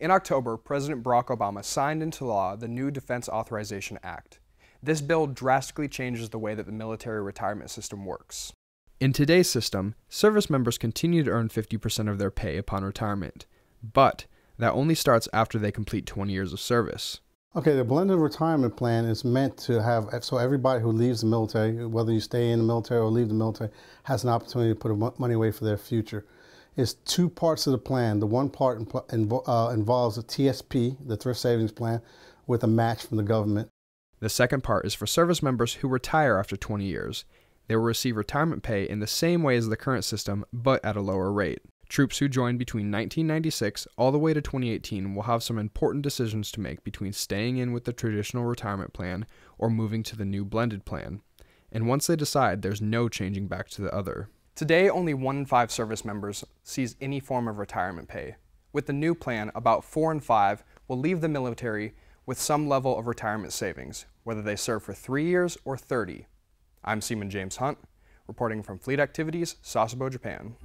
In October, President Barack Obama signed into law the new Defense Authorization Act. This bill drastically changes the way that the military retirement system works. In today's system, service members continue to earn 50% of their pay upon retirement, but that only starts after they complete 20 years of service. Okay, the blended retirement plan is meant to have so everybody who leaves the military, whether you stay in the military or leave the military, has an opportunity to put money away for their future. It's two parts of the plan. The one part invo uh, involves a TSP, the Thrift Savings Plan, with a match from the government. The second part is for service members who retire after 20 years. They will receive retirement pay in the same way as the current system, but at a lower rate. Troops who joined between 1996 all the way to 2018 will have some important decisions to make between staying in with the traditional retirement plan or moving to the new blended plan. And once they decide, there's no changing back to the other. Today, only one in five service members sees any form of retirement pay. With the new plan, about four in five will leave the military with some level of retirement savings, whether they serve for three years or 30. I'm Seaman James Hunt, reporting from Fleet Activities, Sasebo, Japan.